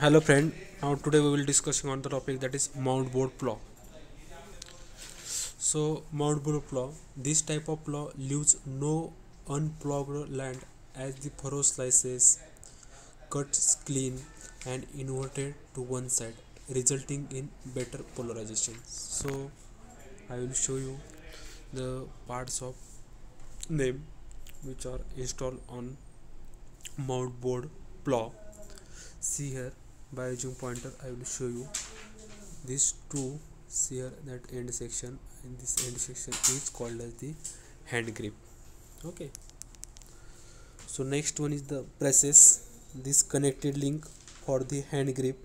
hello friend. Now today we will discussing on the topic that is mold board plow. So mold board plow this type of plow leaves no unplowed land as the furrow slices cuts clean and inverted to one side resulting in better pulverization. So i will show you the parts of name which are installed on mold board plow. See here by using pointer I will show you. These two here that end section and this end section is called as the hand grip. Okay. So next one is the braces this connected link for the hand grip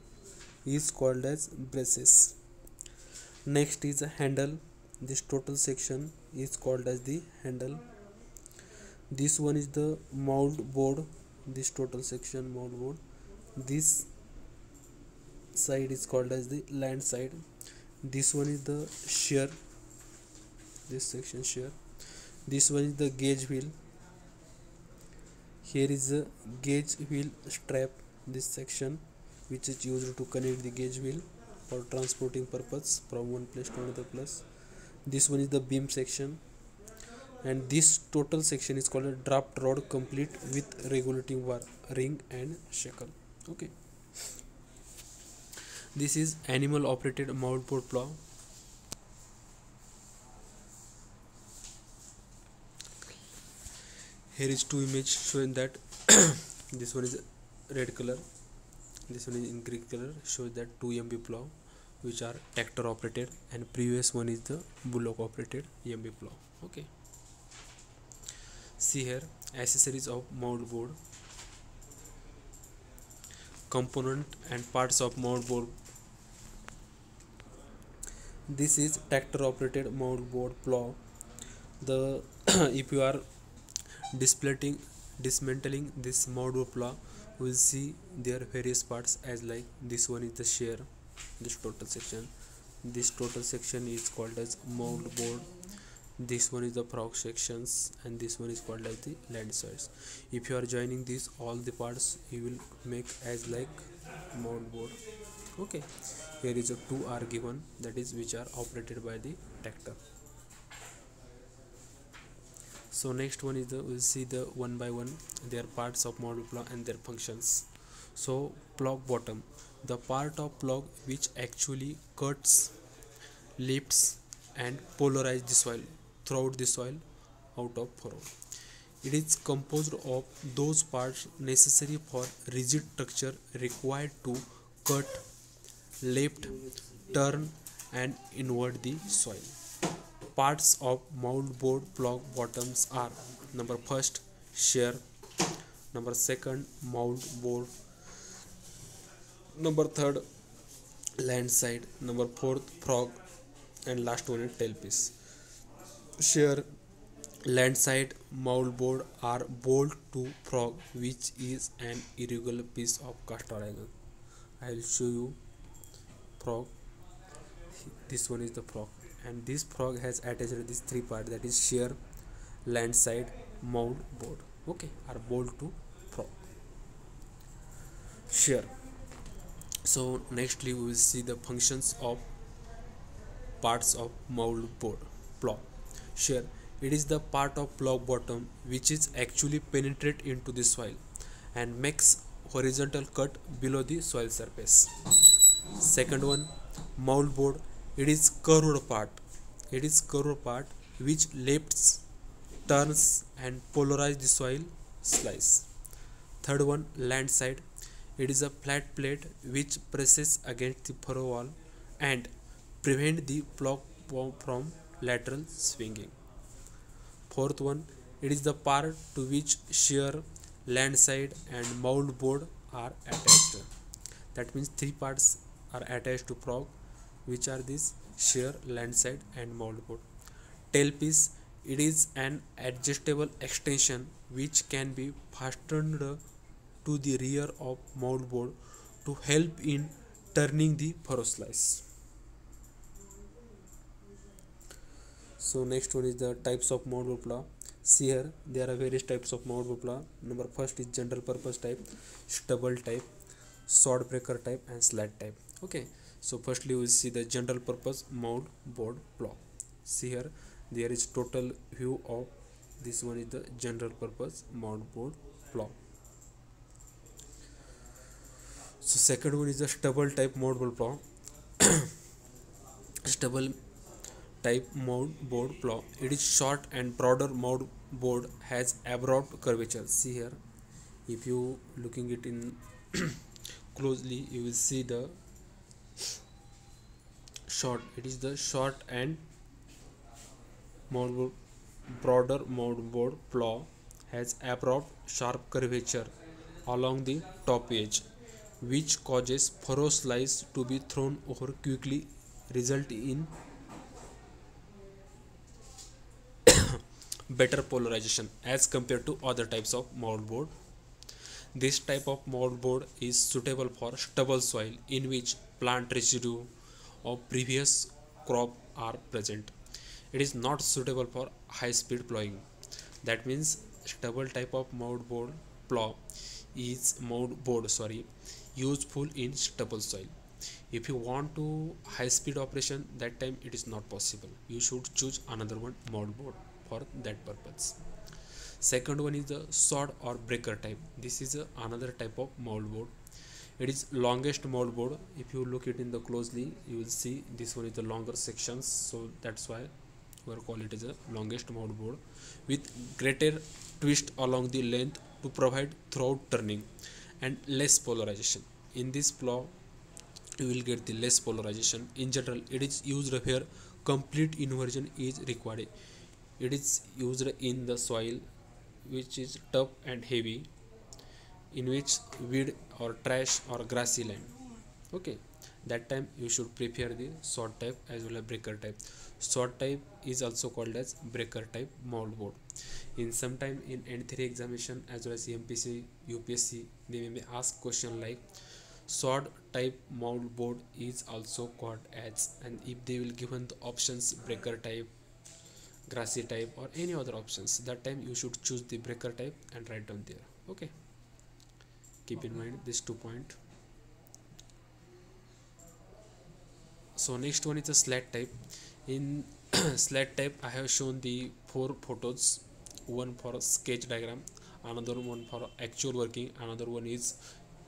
is called as braces next is a handle. This total section is called as the handle. This one is the mold board. This total section mold board. This side is called as the land side. This one is the shear. This section shear. This one is the gauge wheel. Here is the gauge wheel strap. This section which is used to connect the gauge wheel for transporting purpose from one place to another place. This one is the beam section. And this total section is called a draft rod complete with regulating bar ring and shackle. Okay this is animal operated mold board plow. Here is two image showing that this one is red color this one is in green color shows that 2 MB plow which are tractor operated and previous one is the bullock operated MB plow. Okay. See here accessories of mold board component and parts of mold board. This is tractor operated mold board plow. The if you are displacing dismantling this mold board plow we will see their various parts as like this one is the shear this total section. This total section is called as mold board this one is the frog sections and this one is called as the land sides if you are joining these all the parts you will make as like mold board. Okay. Here is a two are given. That is which are operated by the tractor. So next one is the we'll see the one by one their parts of model and their functions. So plow bottom. The part of plow which actually cuts lifts and pulverize the soil throughout the soil out of furrow. It is composed of those parts necessary for rigid structure required to cut, lift, turn and invert the soil. Parts of mold board plow bottoms are number first shear, number second mold board, number third land side, number fourth frog. And last one is tailpiece shear landside moldboard are bolt to frog which is an irregular piece of cast iron i will show you frog. This one is the frog. And this frog has attached this three part that is shear landside mold board okay are bolt to frog. Shear. So nextly we will see the functions of parts of mold board shear it is the part of plow bottom which is actually penetrate into the soil and makes horizontal cut below the soil surface. Second one mold board. It is curved part. It is curved part which lifts turns and pulverize the soil slice. Third one land side it is a flat plate which presses against the furrow wall and prevent the plow from lateral swinging. Fourth one, it is the part to which shear, land side and mold board are attached. That means three parts are attached to frog which are this shear, land side and mold board. Tailpiece, it is an adjustable extension which can be fastened to the rear of mold board to help in turning the furrow slice. So next one is the types of model plow see here there are various types of model plow number first is general purpose type stubble type sod breaker type and slat type. Okay. So firstly we see the general purpose mold board plow see here there is total view of this one is the general purpose mold board plow so second one is the stubble type mold board plow stubble type mold board plow it is short and broader mold board has abrupt curvature. See here. If you looking it in closely you will see the short. It is the short and mound board, broader board plow has abrupt sharp curvature along the top edge which causes furrow slice to be thrown over quickly result in better pulverization as compared to other types of moldboard. This type of moldboard is suitable for stubble soil in which plant residue of previous crop are present. It is not suitable for high speed plowing. That means stubble type of moldboard plow is moldboard sorry useful in stubble soil. If you want to high speed operation that time it is not possible. You should choose another one moldboard for that purpose. Second one is the sod or breaker type. This is another type of mold board. It is longest mold board. If you look it in the closely you will see this one is the longer sections. So that's why we call it as a longest mold board with greater twist along the length to provide throughout turning and less pulverization. In this plow you will get the less pulverization. In general it is used where complete inversion is required it is used in the soil which is tough and heavy in which weed or trash or grassy land. Okay that time you should prepare the sod type as well as breaker type. Sod type is also called as breaker type mold board. In some time in n3 examination as well as mpc upsc they may ask question like sod type mold board is also called as and if they will given the options breaker type grassy type or any other options. That time you should choose the breaker type and write down there. Okay. Keep in mind this two point. So next one is the slat type. In slat type i have shown the four photos. One for sketch diagram another one for actual working another one is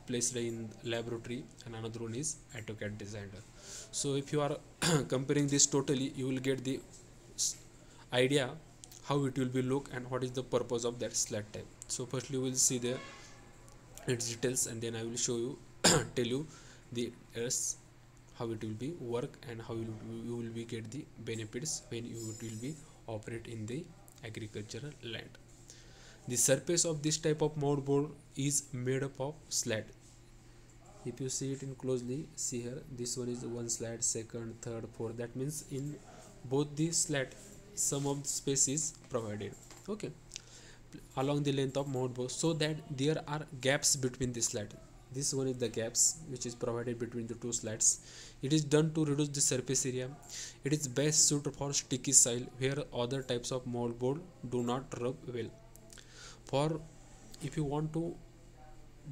placed in laboratory and another one is AutoCAD designer. So if you are comparing this totally you will get the idea how it will be look and what is the purpose of that slat type. So firstly we will see the its details and then i will show you tell you the uh, how it will be work and how you, you will be get the benefits when you will be operate in the agricultural land. The surface of this type of mold board is made up of slat if you see it in closely see here this one is one slat second third fourth. That means in both the slat some of the space is provided. Okay. Along the length of board so that there are gaps between the slat this one is the gaps which is provided between the two slats. It is done to reduce the surface area. It is best suited for sticky soil where other types of mold board do not rub well. For if you want to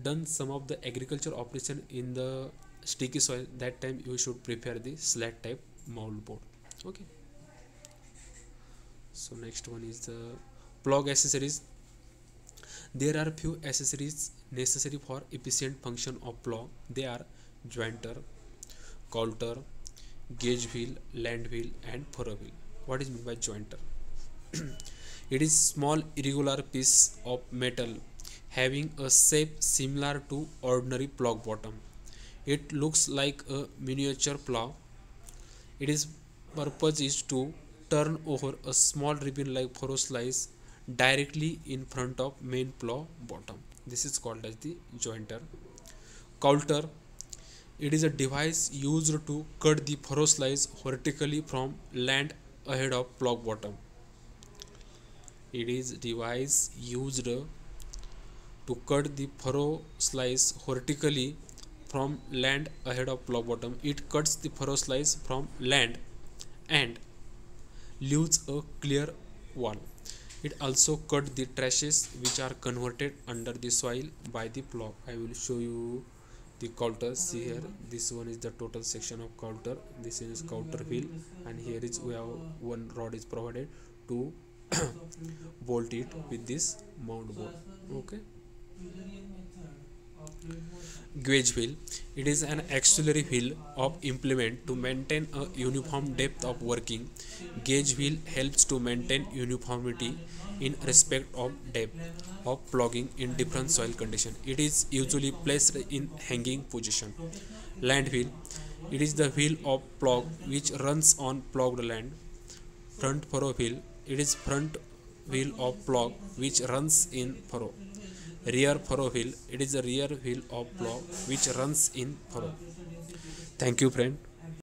done some of the agriculture operation in the sticky soil that time you should prepare the slat type mold board. Okay so next one is the plug accessories. There are few accessories necessary for efficient function of plow they are jointer coulter gauge wheel land wheel and furrow wheel. What is meant by jointer? It is small irregular piece of metal having a shape similar to ordinary plow bottom. It looks like a miniature plow it is purpose is to turn over a small ribbon like furrow slice directly in front of main plow bottom. This is called as the jointer. Coulter it is a device used to cut the furrow slice vertically from land ahead of plow bottom. It is device used to cut the furrow slice vertically from land ahead of plow bottom. It cuts the furrow slice from land and leaves a clear wall. It also cut the trashes which are converted under the soil by the plow. I will show you the coulter see here. this one is the total section of coulter this is coulter wheel and here is we have one rod is provided to bolt it with this mount bolt okay gauge wheel. It is an auxiliary wheel of implement to maintain a uniform depth of working. Gauge wheel helps to maintain uniformity in respect of depth of plugging in different soil condition. It is usually placed in hanging position. Land wheel. It is the wheel of plug which runs on plugged land. Front furrow wheel. It is front wheel of plug which runs in furrow rear furrow wheel. It is the rear wheel of plow which runs in furrow. Thank you friend